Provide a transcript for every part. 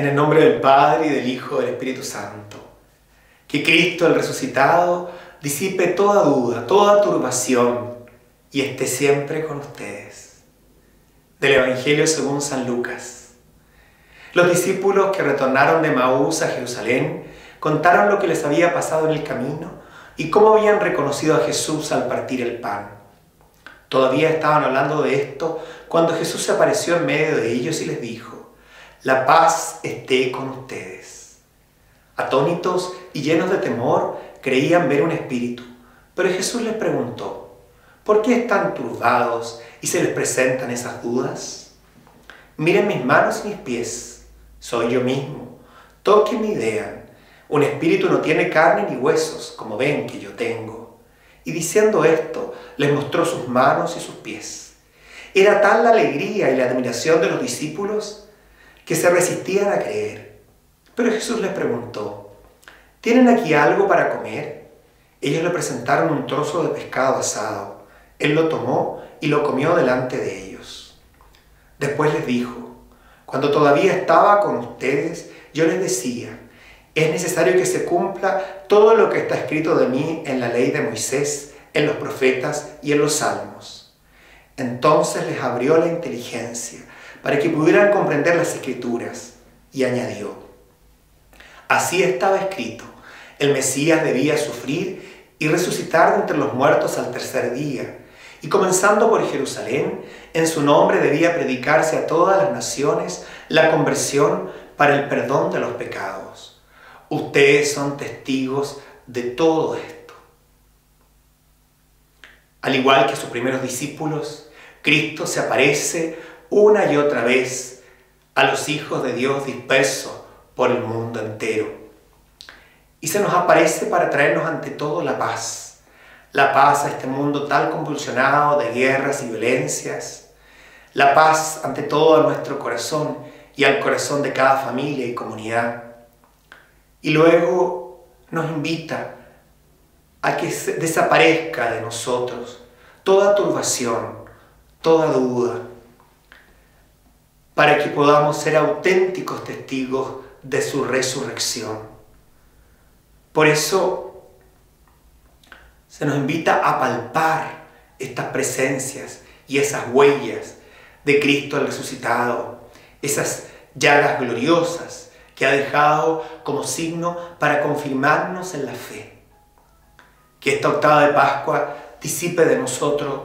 En el nombre del Padre y del Hijo y del Espíritu Santo. Que Cristo el resucitado disipe toda duda, toda turbación y esté siempre con ustedes. Del Evangelio según San Lucas. Los discípulos que retornaron de Maús a Jerusalén contaron lo que les había pasado en el camino y cómo habían reconocido a Jesús al partir el pan. Todavía estaban hablando de esto cuando Jesús se apareció en medio de ellos y les dijo, la paz esté con ustedes. Atónitos y llenos de temor, creían ver un espíritu, pero Jesús les preguntó, ¿por qué están turbados y se les presentan esas dudas? Miren mis manos y mis pies, soy yo mismo, toquen y vean. Un espíritu no tiene carne ni huesos, como ven que yo tengo. Y diciendo esto, les mostró sus manos y sus pies. Era tal la alegría y la admiración de los discípulos que se resistían a creer. Pero Jesús les preguntó, ¿tienen aquí algo para comer? Ellos le presentaron un trozo de pescado asado. Él lo tomó y lo comió delante de ellos. Después les dijo, cuando todavía estaba con ustedes, yo les decía, es necesario que se cumpla todo lo que está escrito de mí en la ley de Moisés, en los profetas y en los salmos. Entonces les abrió la inteligencia para que pudieran comprender las escrituras. Y añadió, así estaba escrito, el Mesías debía sufrir y resucitar de entre los muertos al tercer día. Y comenzando por Jerusalén, en su nombre debía predicarse a todas las naciones la conversión para el perdón de los pecados. Ustedes son testigos de todo esto. Al igual que sus primeros discípulos, Cristo se aparece una y otra vez a los hijos de Dios dispersos por el mundo entero. Y se nos aparece para traernos ante todo la paz. La paz a este mundo tal convulsionado de guerras y violencias. La paz ante todo a nuestro corazón y al corazón de cada familia y comunidad. Y luego nos invita a que desaparezca de nosotros toda turbación, toda duda, para que podamos ser auténticos testigos de su resurrección. Por eso se nos invita a palpar estas presencias y esas huellas de Cristo el resucitado, esas llagas gloriosas que ha dejado como signo para confirmarnos en la fe. Que esta octava de Pascua disipe de nosotros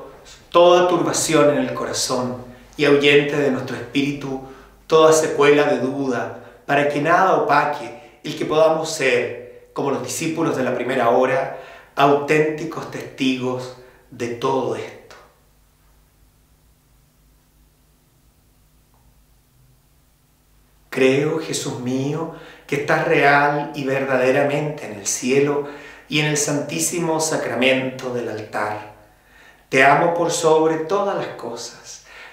toda turbación en el corazón y ahuyente de nuestro espíritu toda secuela de duda, para que nada opaque el que podamos ser, como los discípulos de la primera hora, auténticos testigos de todo esto. Creo, Jesús mío, que estás real y verdaderamente en el cielo y en el santísimo sacramento del altar. Te amo por sobre todas las cosas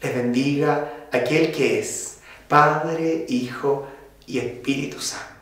les bendiga aquel que es Padre, Hijo y Espíritu Santo.